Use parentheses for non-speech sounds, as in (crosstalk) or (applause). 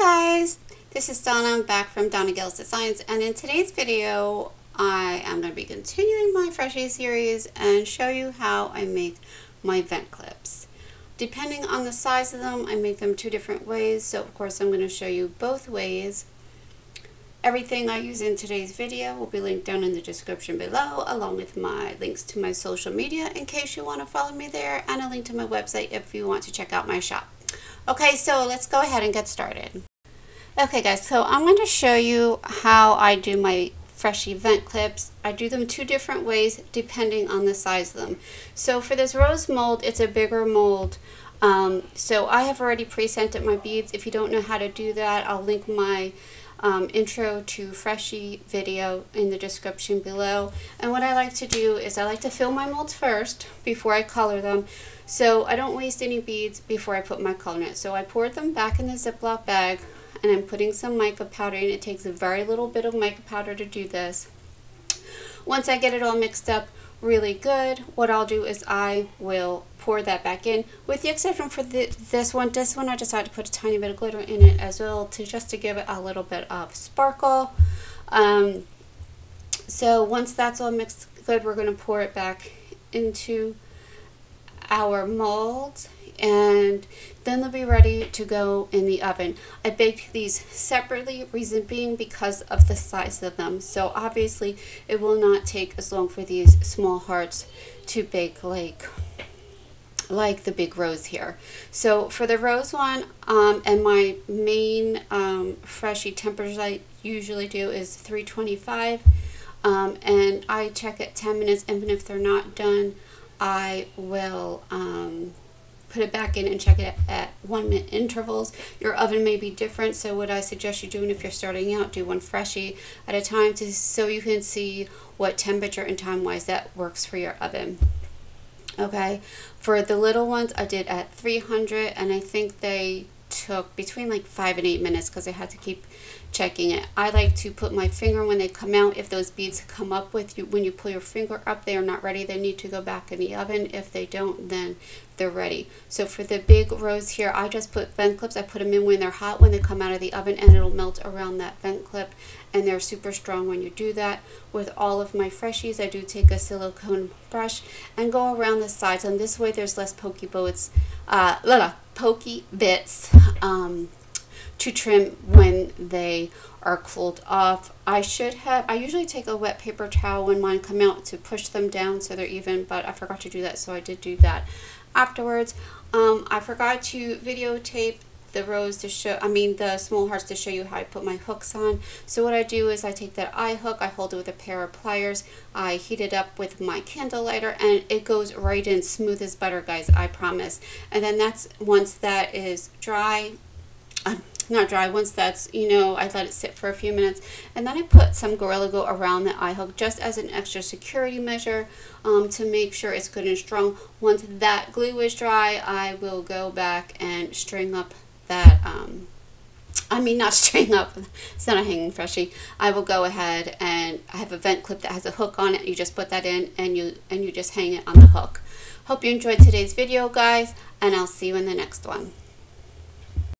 guys, this is Donna. I'm back from Donna Gail's Designs and in today's video I am going to be continuing my Freshie series and show you how I make my vent clips. Depending on the size of them, I make them two different ways, so of course I'm going to show you both ways. Everything I use in today's video will be linked down in the description below, along with my links to my social media in case you want to follow me there, and a link to my website if you want to check out my shop. Okay, so let's go ahead and get started. Okay guys, so I'm going to show you how I do my Freshie vent clips. I do them two different ways depending on the size of them. So for this rose mold, it's a bigger mold. Um, so I have already pre-scented my beads. If you don't know how to do that, I'll link my um, intro to Freshie video in the description below. And what I like to do is I like to fill my molds first before I color them. So I don't waste any beads before I put my color in it. So I pour them back in the Ziploc bag and I'm putting some mica powder in. It takes a very little bit of mica powder to do this. Once I get it all mixed up really good, what I'll do is I will pour that back in with the exception for the, this one this one I decided to put a tiny bit of glitter in it as well to just to give it a little bit of sparkle um, so once that's all mixed good we're going to pour it back into our molds and then they'll be ready to go in the oven. I baked these separately, reason being because of the size of them. So obviously it will not take as long for these small hearts to bake like like the big rose here. So for the rose one, um, and my main um, Freshie temperature I usually do is 325. Um, and I check at 10 minutes, even if they're not done, I will um, put it back in and check it at one minute intervals. Your oven may be different, so what I suggest you doing if you're starting out, do one freshie at a time to so you can see what temperature and time wise that works for your oven. Okay, for the little ones, I did at 300, and I think they took between like five and eight minutes because I had to keep checking it. I like to put my finger when they come out. If those beads come up with you, when you pull your finger up, they are not ready. They need to go back in the oven. If they don't, then they're ready. So for the big rose here, I just put vent clips. I put them in when they're hot, when they come out of the oven, and it'll melt around that vent clip. And they're super strong when you do that. With all of my freshies, I do take a silicone brush and go around the sides. And this way, there's less pokey boats, uh, pokey bits. Um, to trim when they are cooled off. I should have, I usually take a wet paper towel when mine come out to push them down so they're even, but I forgot to do that, so I did do that afterwards. Um, I forgot to videotape the rose to show, I mean the small hearts to show you how I put my hooks on. So what I do is I take that eye hook, I hold it with a pair of pliers, I heat it up with my candle lighter and it goes right in smooth as butter guys, I promise. And then that's, once that is dry, um, not dry. Once that's you know I let it sit for a few minutes and then I put some Gorilla Glue around the eye hook just as an extra security measure um, to make sure it's good and strong. Once that glue is dry I will go back and string up that um, I mean not (laughs) string up it's not a hanging freshie. I will go ahead and I have a vent clip that has a hook on it. You just put that in and you and you just hang it on the hook. Hope you enjoyed today's video guys and I'll see you in the next one